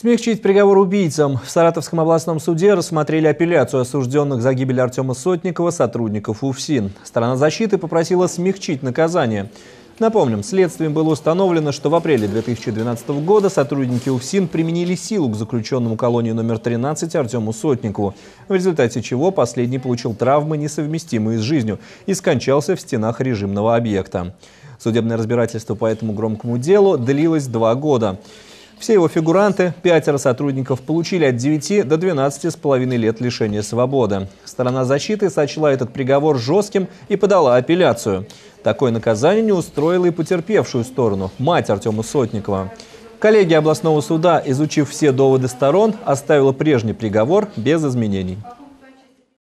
Смягчить приговор убийцам. В Саратовском областном суде рассмотрели апелляцию осужденных за гибель Артема Сотникова сотрудников УФСИН. Сторона защиты попросила смягчить наказание. Напомним, следствием было установлено, что в апреле 2012 года сотрудники УФСИН применили силу к заключенному колонии номер 13 Артему Сотникову, в результате чего последний получил травмы, несовместимые с жизнью, и скончался в стенах режимного объекта. Судебное разбирательство по этому громкому делу длилось два года. Все его фигуранты, пятеро сотрудников, получили от 9 до 12 с половиной лет лишения свободы. Сторона защиты сочла этот приговор жестким и подала апелляцию. Такое наказание не устроило и потерпевшую сторону – мать Артема Сотникова. Коллегия областного суда, изучив все доводы сторон, оставила прежний приговор без изменений.